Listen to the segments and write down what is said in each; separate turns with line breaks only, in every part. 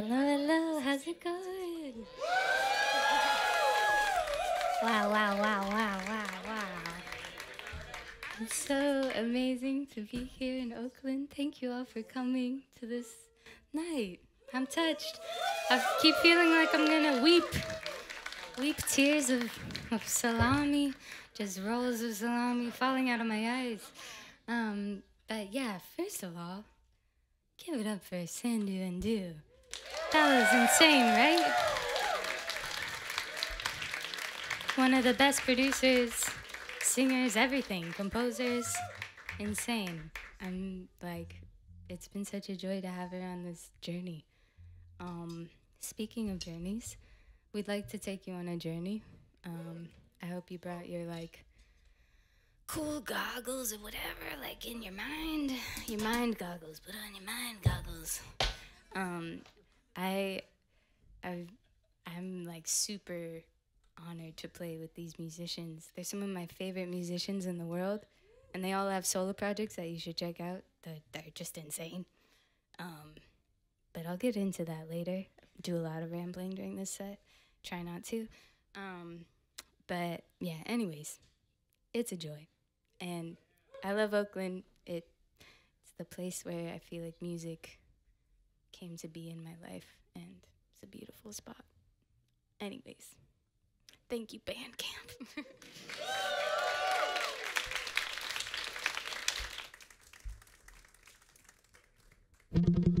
Hello, hello, how's it going? Wow, wow, wow, wow, wow, wow. It's so amazing to be here in Oakland. Thank you all for coming to this night. I'm touched. I keep feeling like I'm gonna weep. Weep tears of, of salami, just rolls of salami falling out of my eyes. Um, but yeah, first of all, give it up for Sandu and Do. That was insane, right? One of the best producers, singers, everything, composers, insane. I'm like, it's been such a joy to have her on this journey. Um, speaking of journeys, we'd like to take you on a journey. Um, I hope you brought your like cool goggles or whatever, like in your mind, your mind goggles. Put on your mind goggles. Um, I, I, I'm like super honored to play with these musicians. They're some of my favorite musicians in the world, and they all have solo projects that you should check out. They're, they're just insane. Um, but I'll get into that later. Do a lot of rambling during this set. Try not to. Um, but yeah, anyways, it's a joy. And I love Oakland. It it's the place where I feel like music came to be in my life and it's a beautiful spot. Anyways, thank you Bandcamp.
Whatever I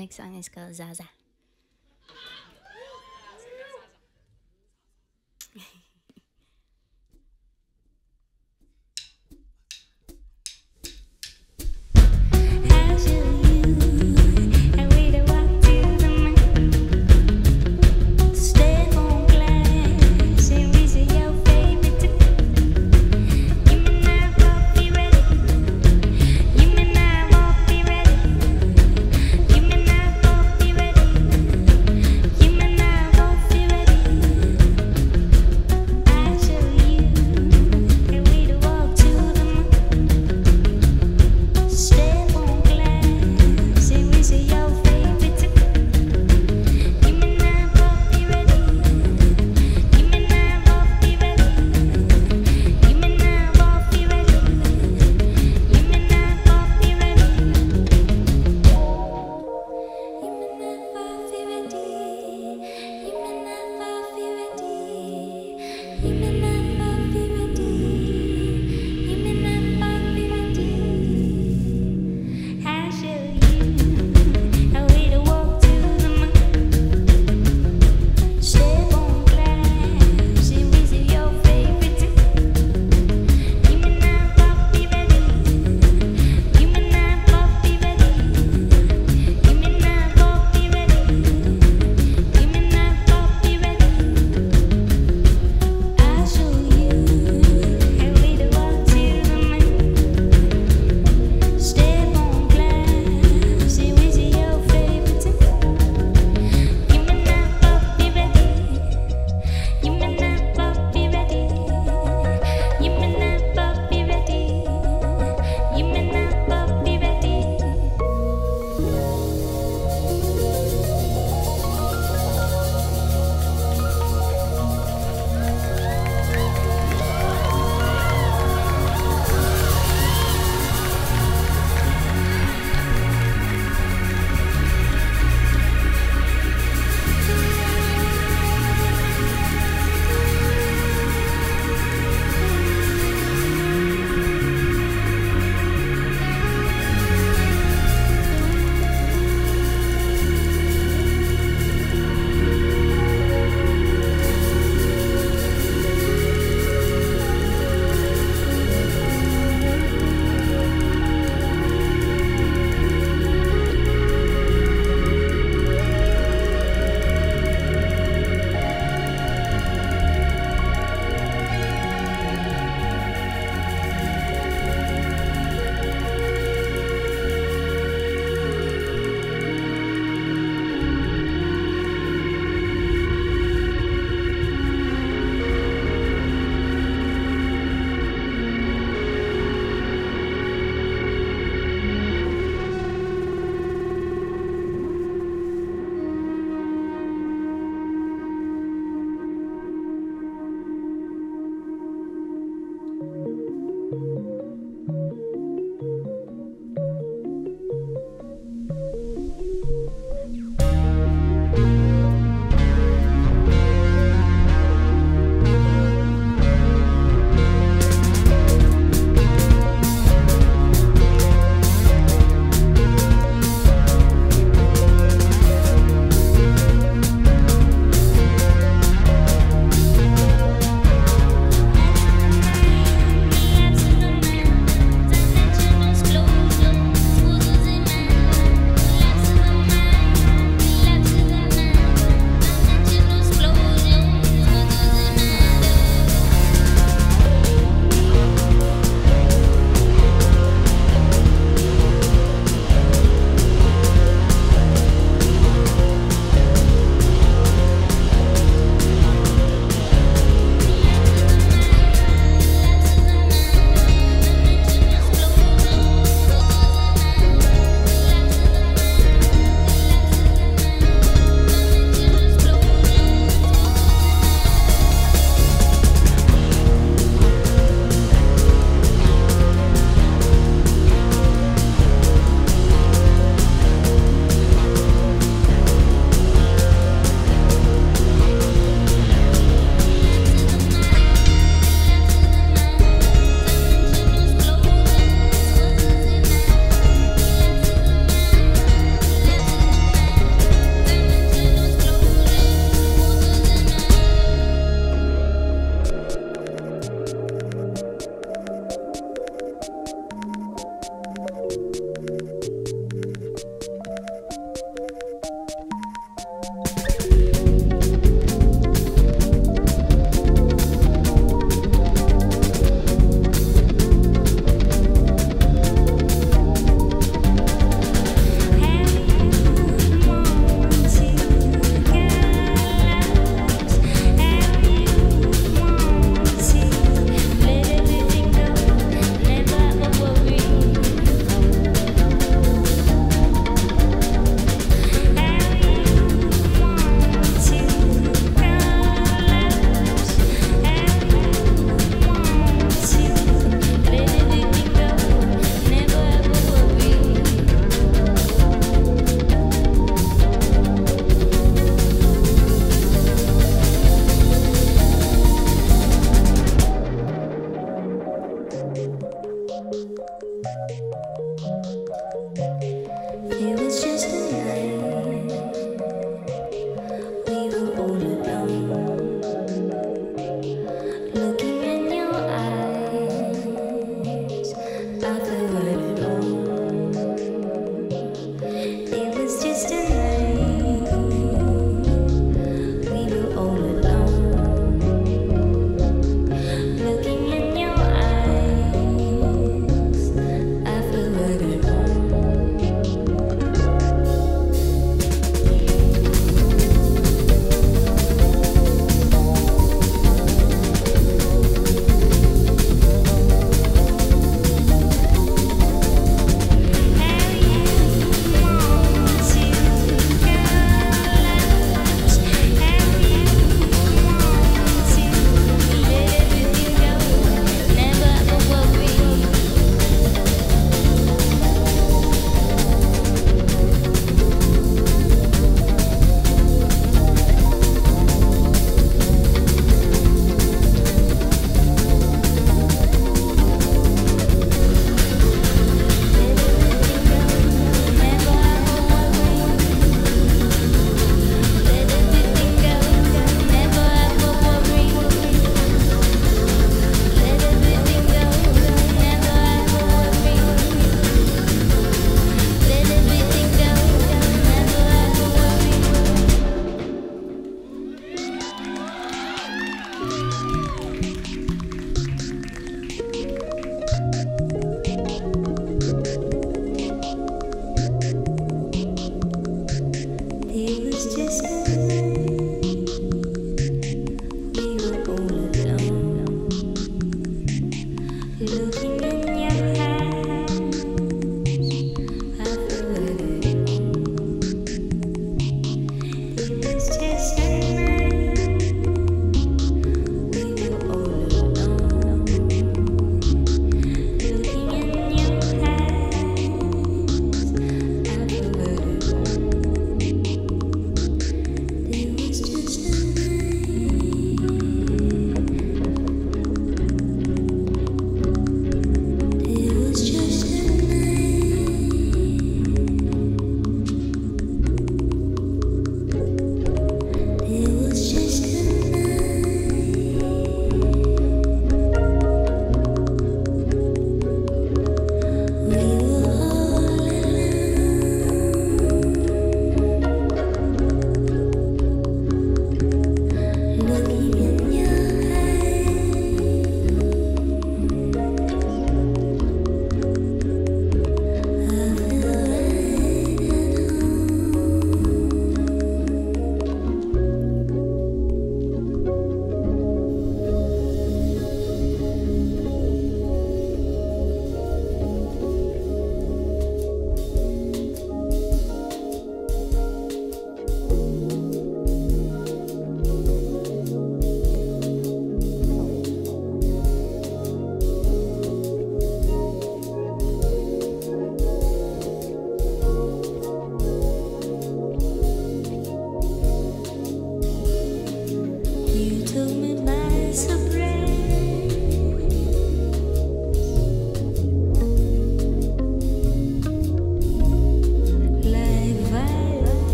next song is called Zaza.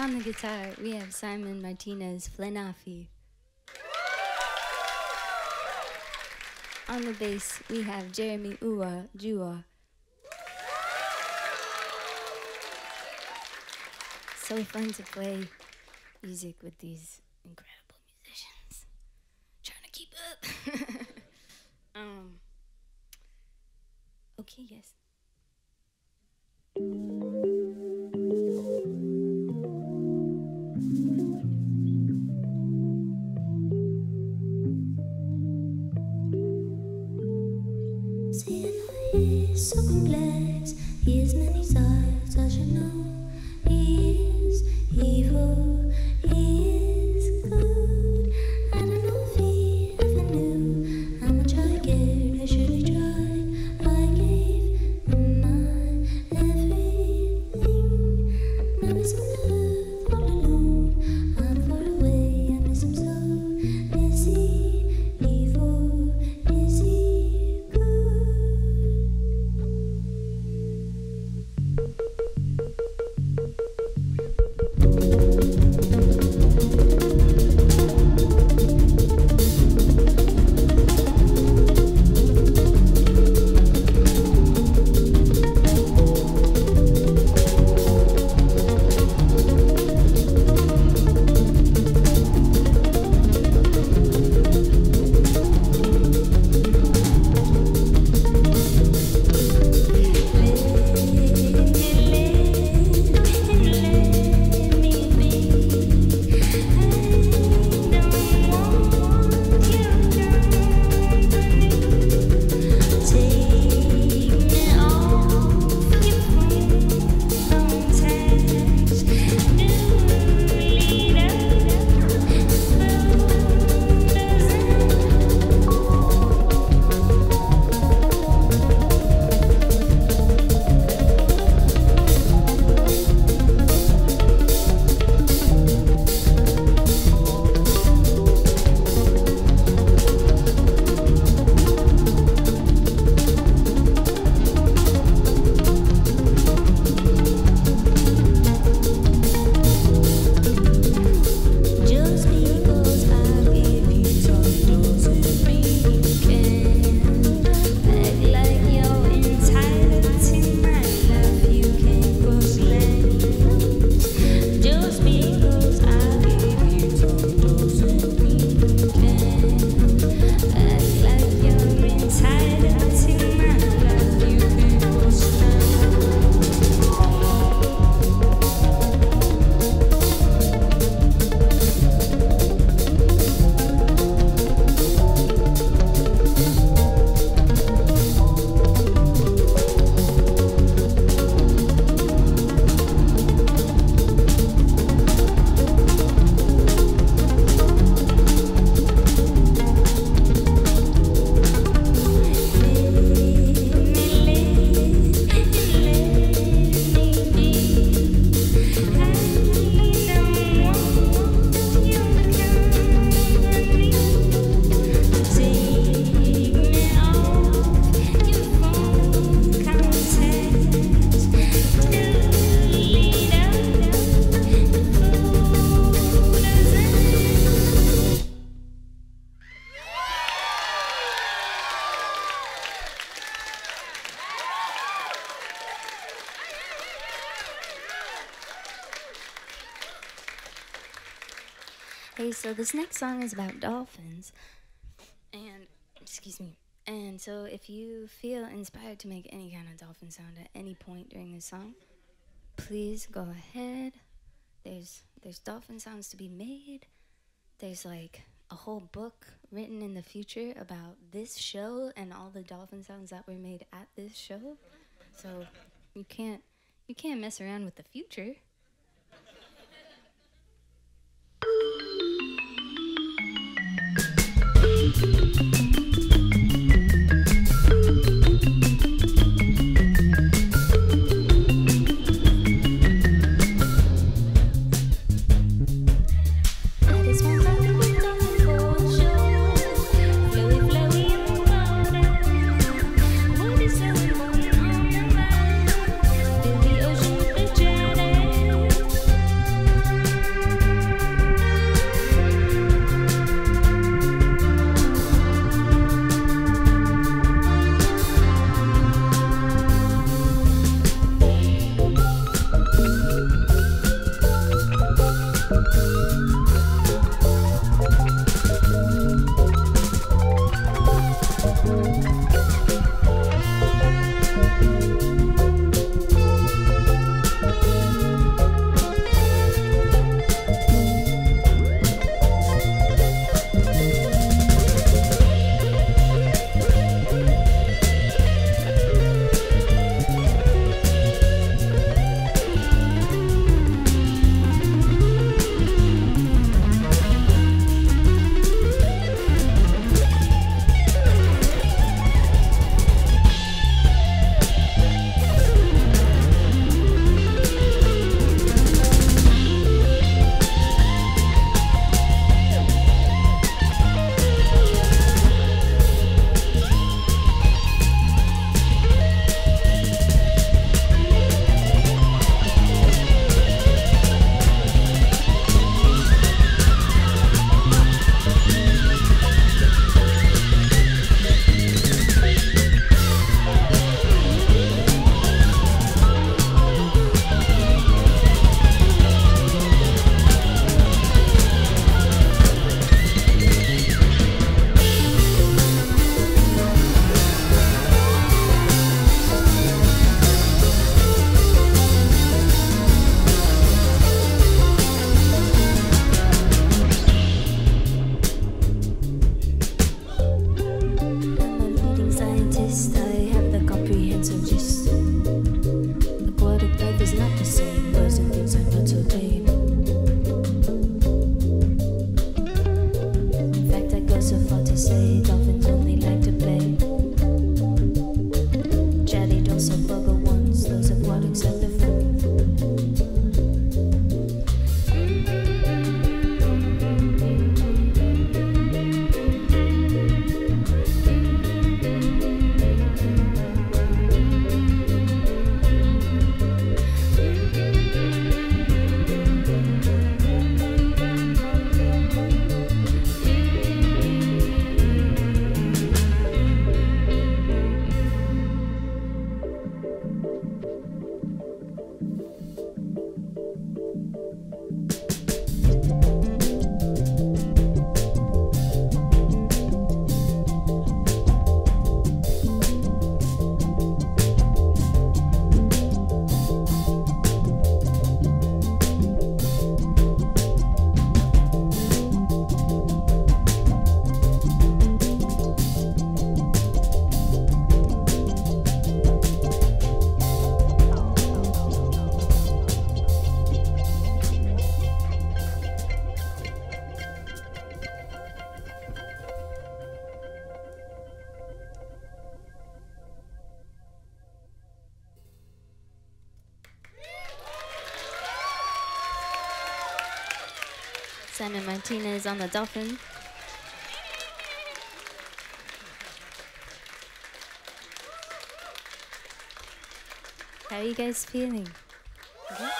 On the guitar, we have Simon Martinez Flanafi. On the bass, we have Jeremy Uwah Juuwah. So fun to play music with these incredible musicians. Trying to keep up. um. Okay, yes. Song is about dolphins. And, excuse me. And so if you feel inspired to make any kind of dolphin sound at any point during this song, please go ahead. There's there's dolphin sounds to be made. There's like a whole book written in the future about this show and all the dolphin sounds that were made at this show. So you can't you can't mess around with the future. Simon Martinez on the dolphin. How are you guys feeling? Good?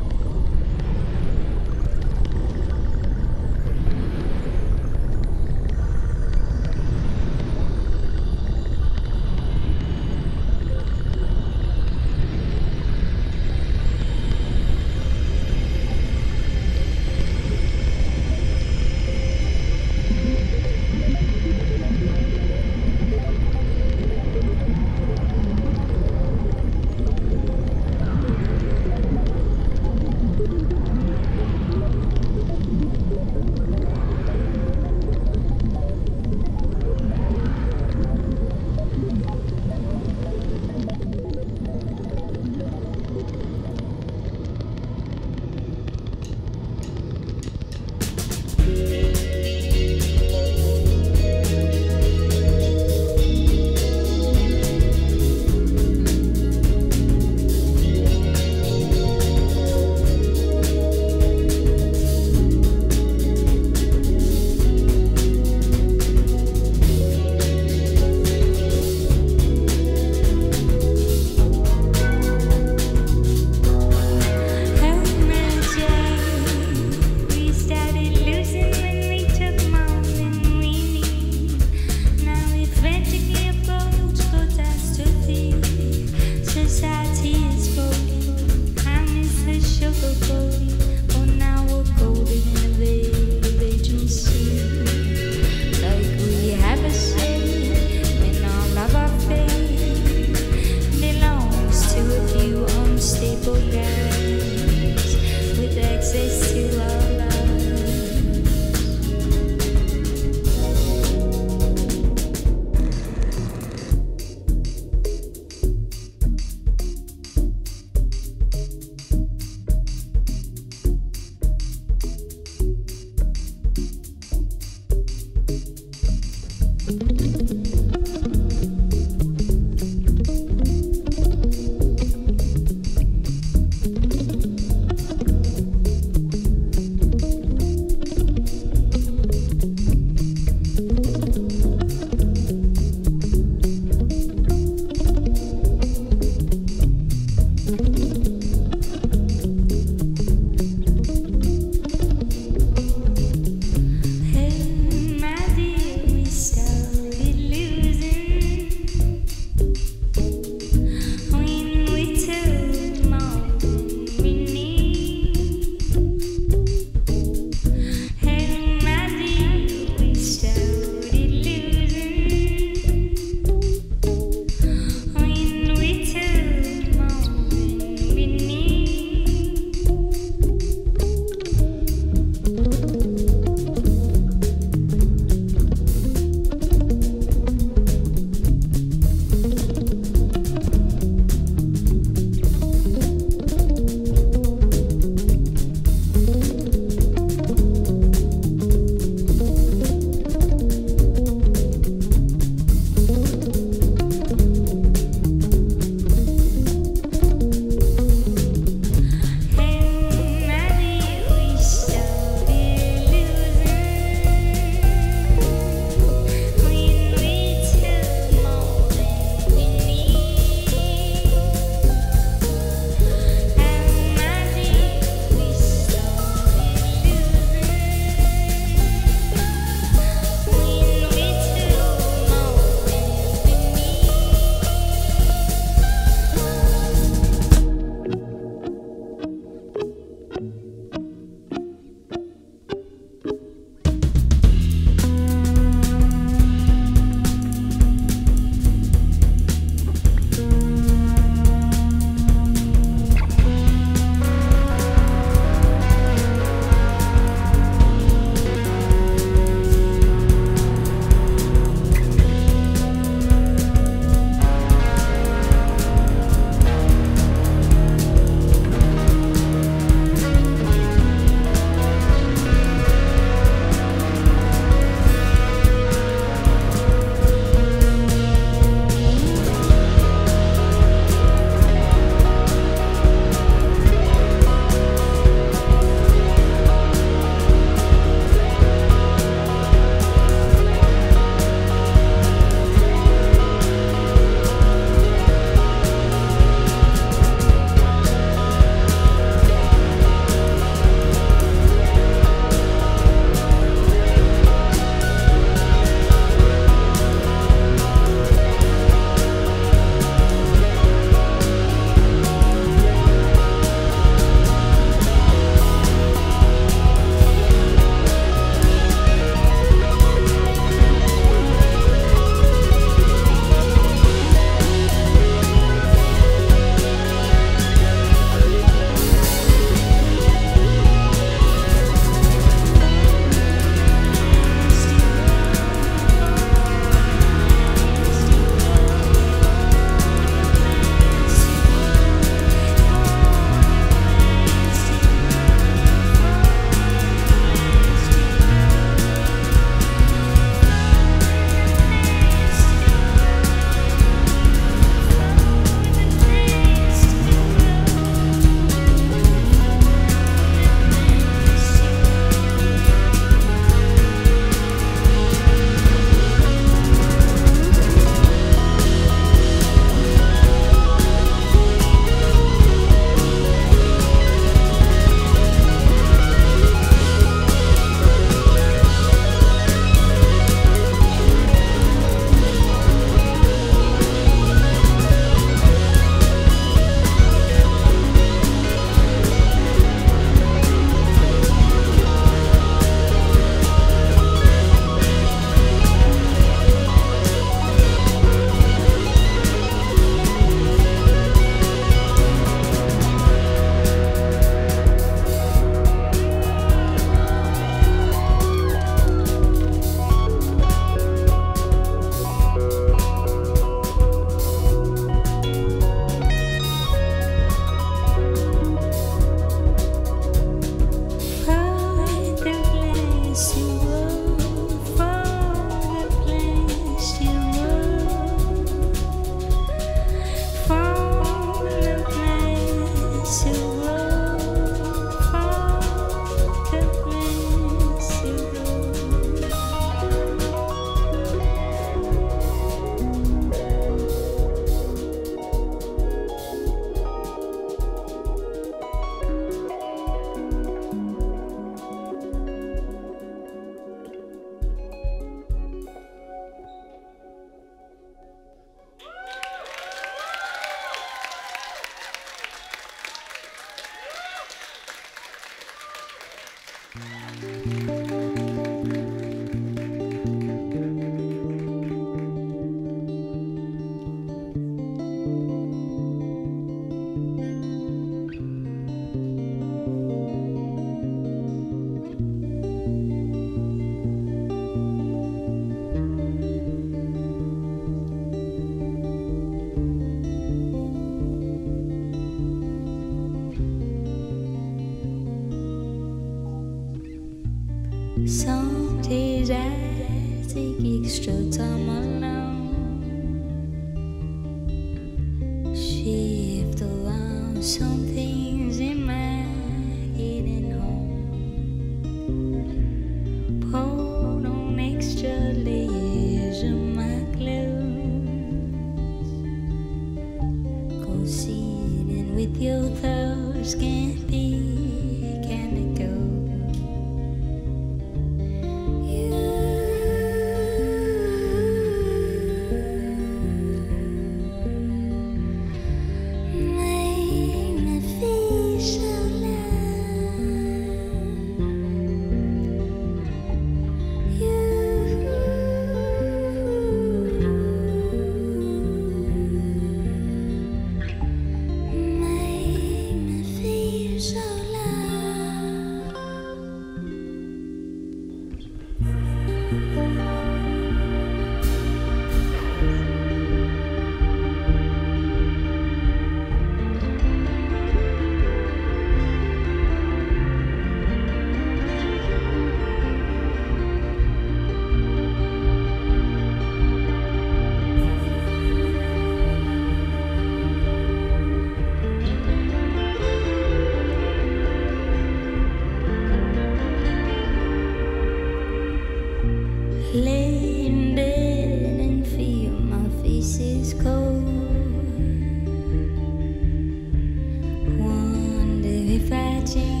Thank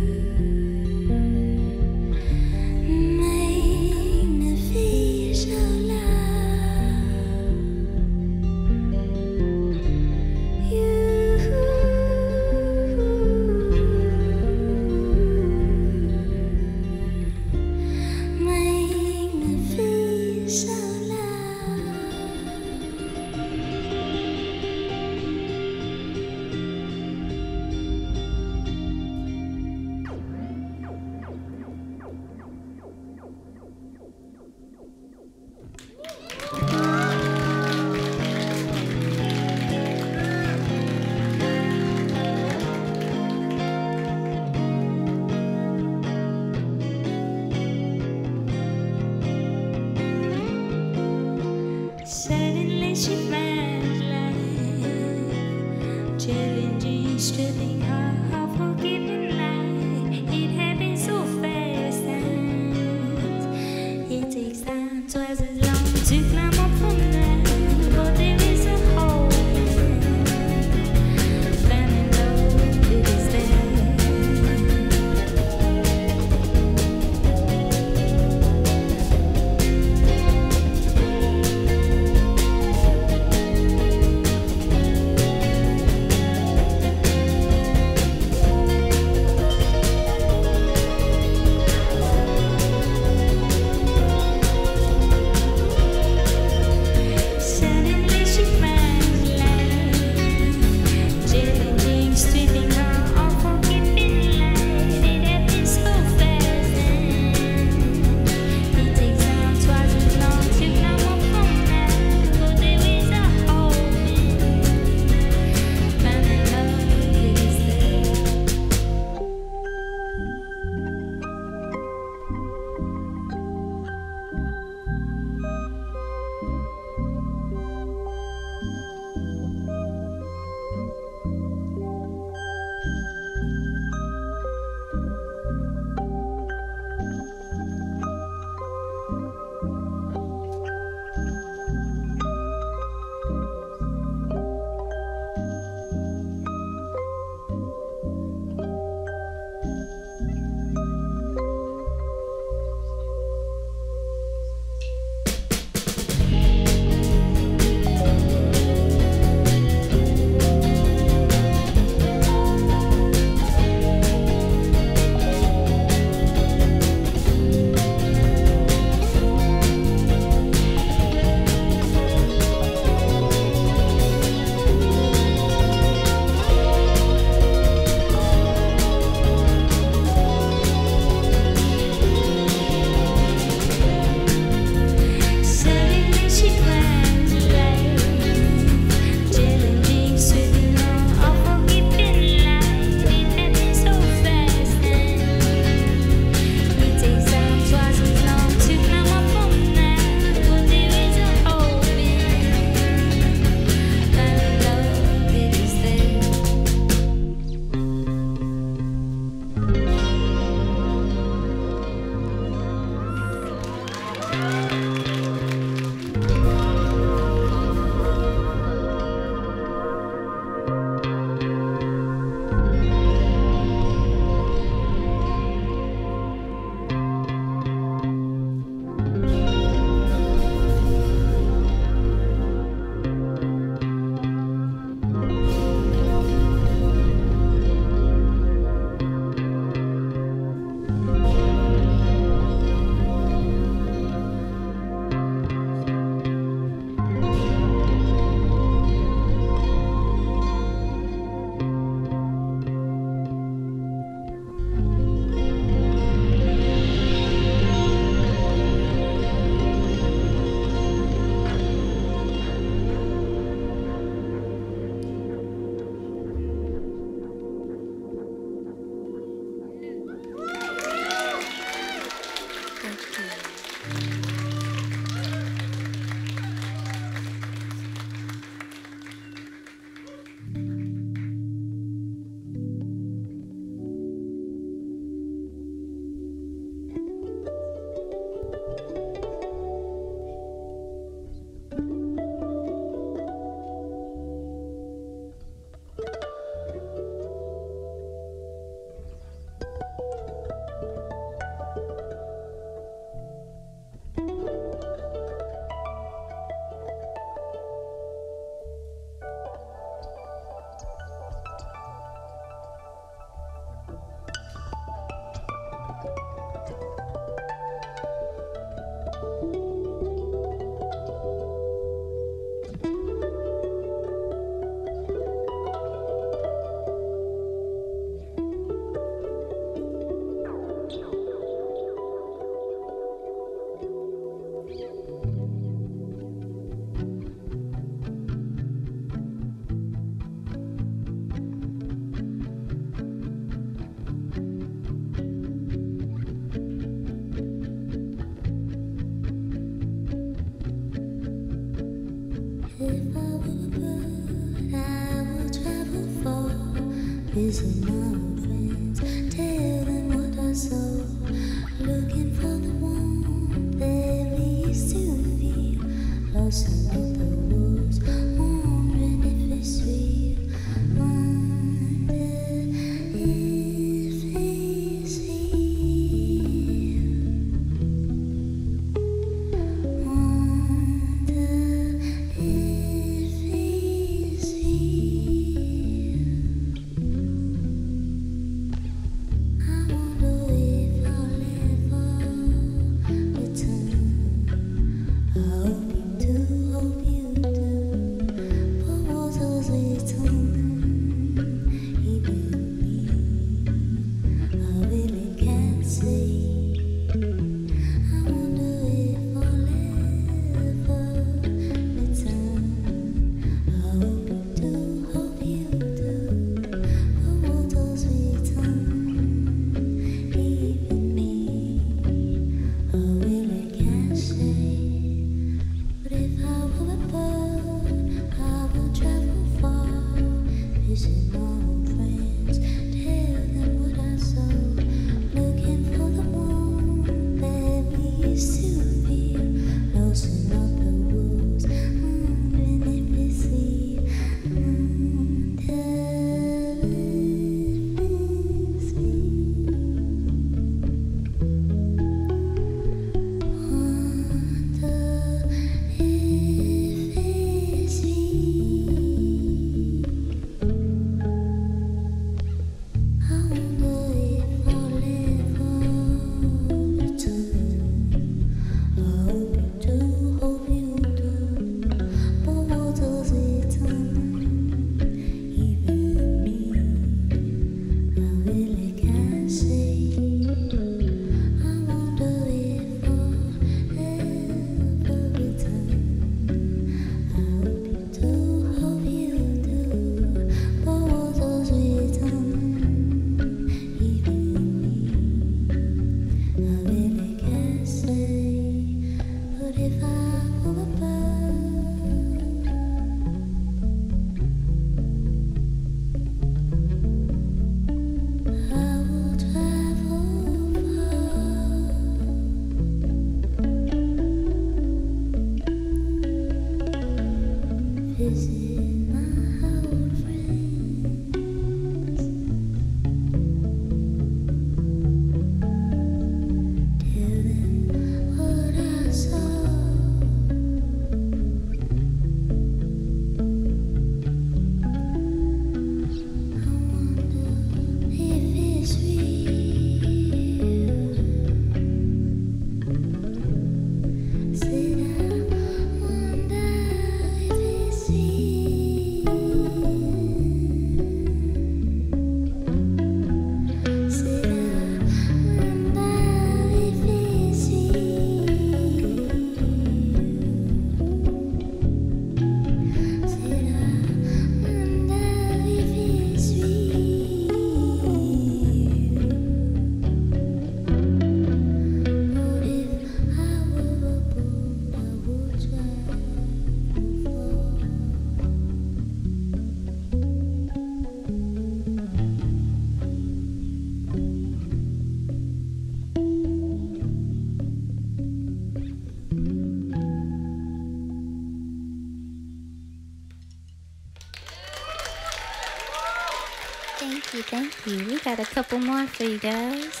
We
got a couple more for you guys.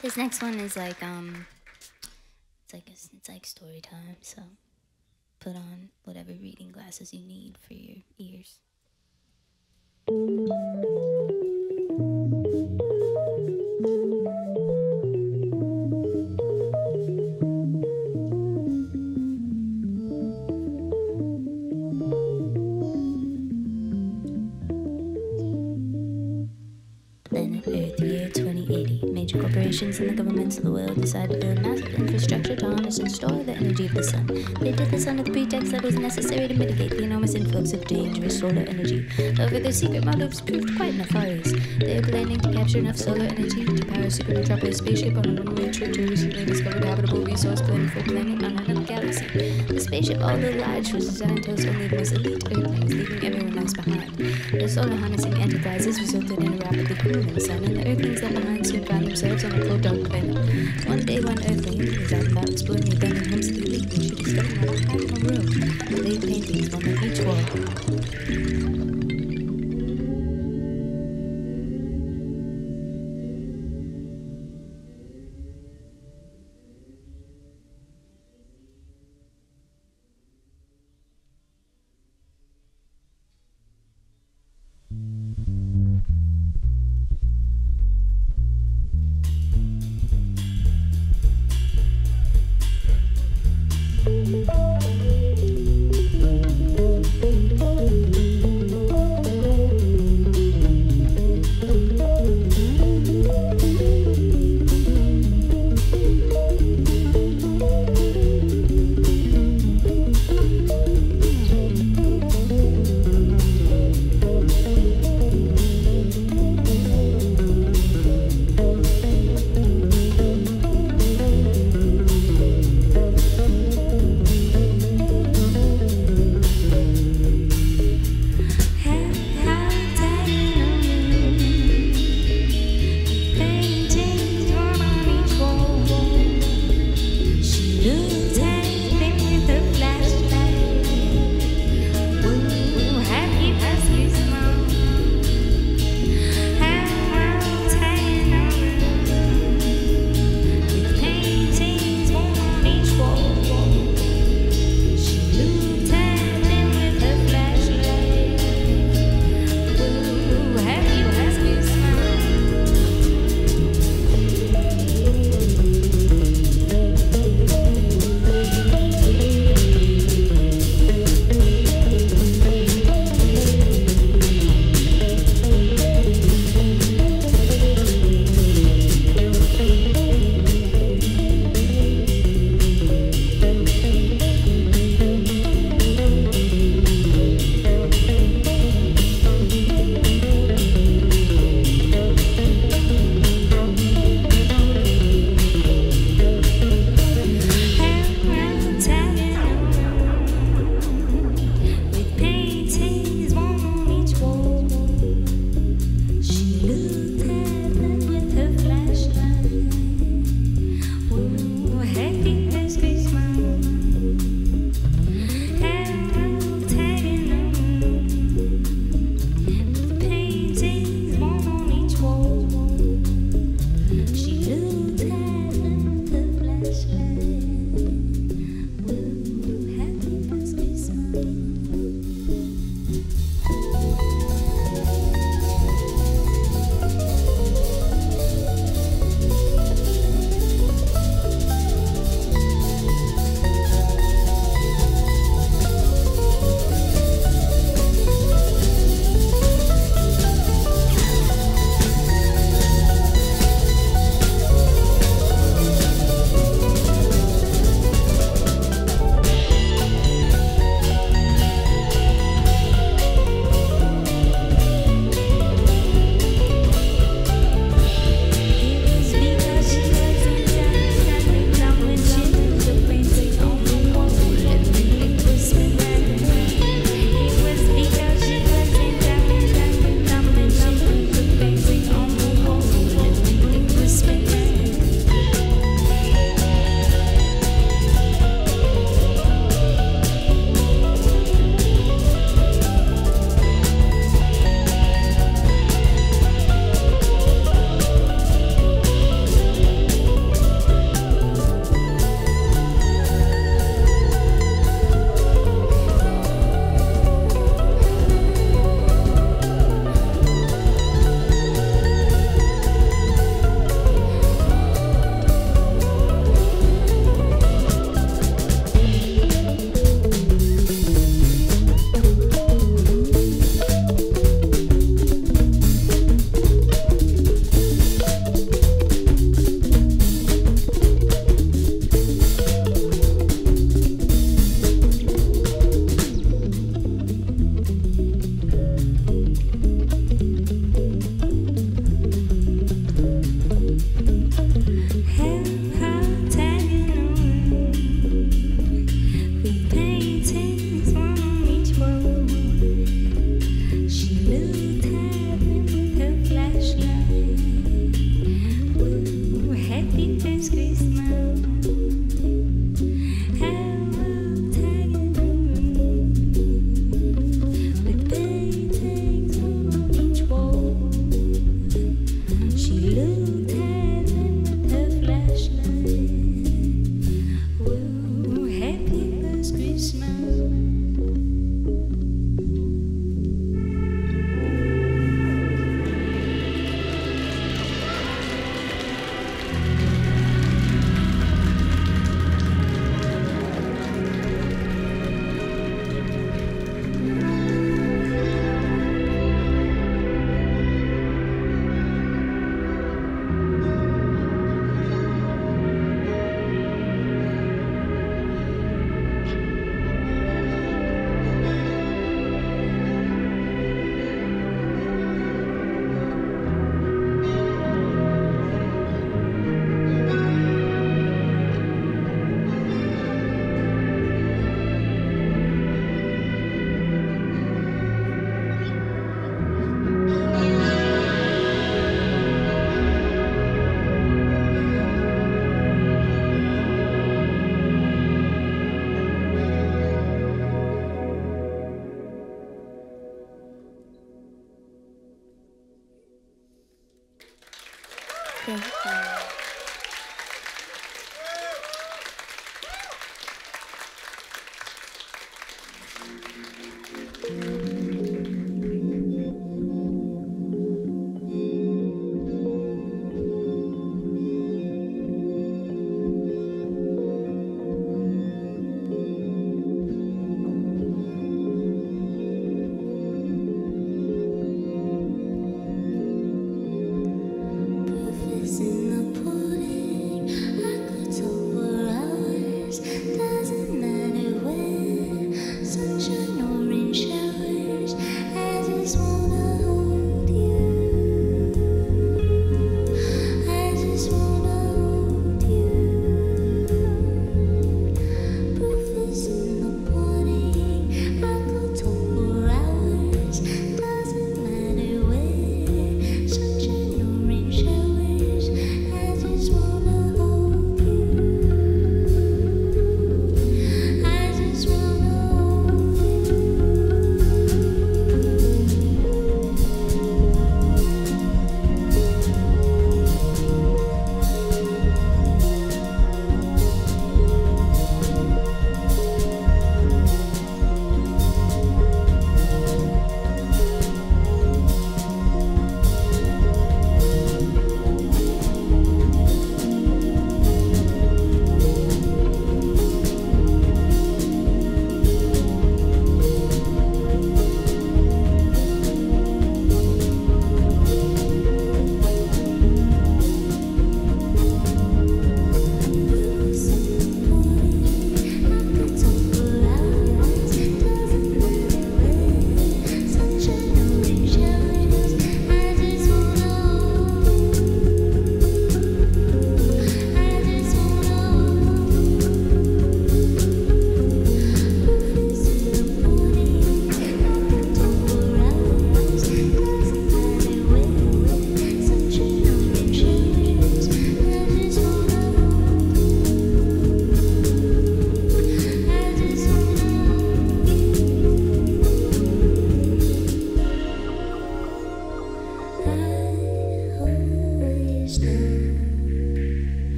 This next one is like um the sun. They did this under the pretext that it was necessary to mitigate influx of dangerous solar energy. However, their secret motives proved quite nefarious. They were planning to capture enough solar energy to power a super metropolis spaceship on a runaway trip to a recently discovered habitable resource plentiful planet on another galaxy. The spaceship, although large, was designed to host only the most elite Earthlings, leaving everyone else behind. The solar harnessing enterprises resulted in a rapidly cooling sun, and the Earthlings left behind soon found themselves on a cold, dark planet. One day, one Earthling was out about exploring the abandoned homes of the elite when she discovered a half a room with paintings, on each wall. うん。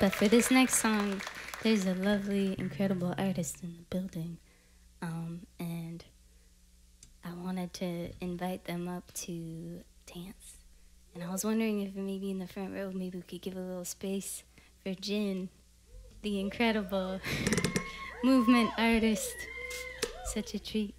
But for this next song, there's a lovely, incredible artist in the building. Um, and I wanted to invite them up to dance. And I was wondering if maybe in the front row, maybe we could give a little space for Jin, the incredible movement artist. Such a treat.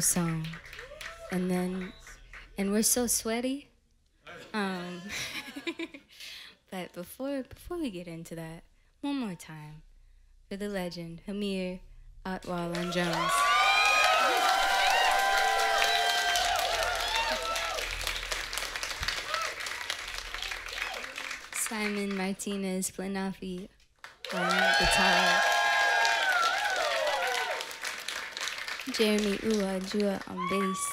Song, and then and we're so sweaty. Um, but before before we get into that, one more time for the legend Hamir Atwal on Jones. Simon Martinez Flanafi on guitar. Jeremy Uwah Juuwah on bass.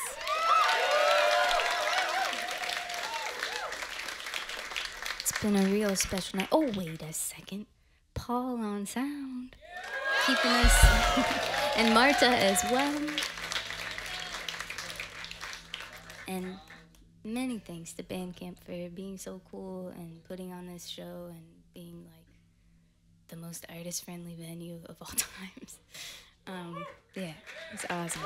It's been a real special night. Oh, wait a second. Paul on sound. Keeping us. and Marta as well. And many thanks to Bandcamp for being so cool and putting on this show and being like the most artist friendly venue of all times. Um, yeah, it's awesome.